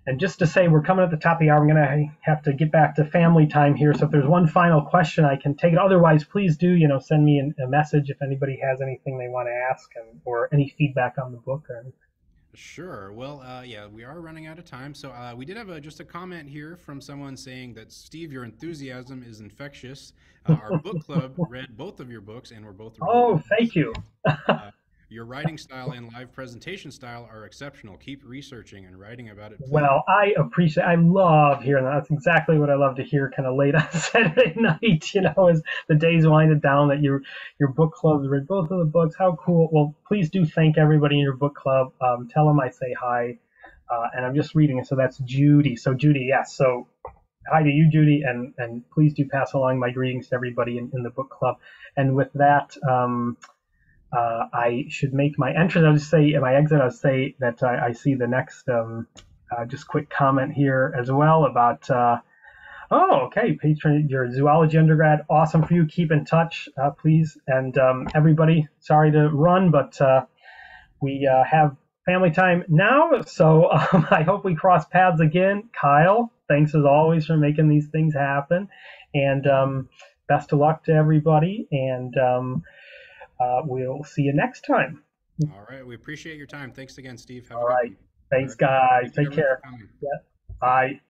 Speaker 1: and just to say, we're coming at the top of the hour. I'm going to have to get back to family time here. So if there's one final question, I can take it. Otherwise, please do, you know, send me a message if anybody has anything they want to ask and, or any feedback on the book or anything.
Speaker 2: Sure. Well, uh, yeah, we are running out of time. So uh, we did have a, just a comment here from someone saying that Steve, your enthusiasm is infectious. Uh, our book club [laughs] read both of your books, and we're both.
Speaker 1: oh, thank you.
Speaker 2: Your writing style and live presentation style are exceptional. Keep researching and writing about it.
Speaker 1: Please. Well, I appreciate. I love hearing that. That's exactly what I love to hear, kind of late [laughs] on Saturday night. You know, as the days winded down, that your your book clubs read both of the books. How cool! Well, please do thank everybody in your book club. Um, tell them I say hi. Uh, and I'm just reading it. So that's Judy. So Judy, yes. So hi to you, Judy, and and please do pass along my greetings to everybody in, in the book club. And with that. Um, uh, I should make my entrance. I'll just say my exit. I'll say that I, I see the next um, uh, just quick comment here as well about. Uh, oh, okay, patron, your zoology undergrad, awesome for you. Keep in touch, uh, please, and um, everybody. Sorry to run, but uh, we uh, have family time now, so [laughs] um, I hope we cross paths again. Kyle, thanks as always for making these things happen, and um, best of luck to everybody. And um, uh, we'll see you next time.
Speaker 2: All right. We appreciate your time. Thanks again, Steve.
Speaker 1: Have All right. Thanks, guys. Take care. Yeah. Bye.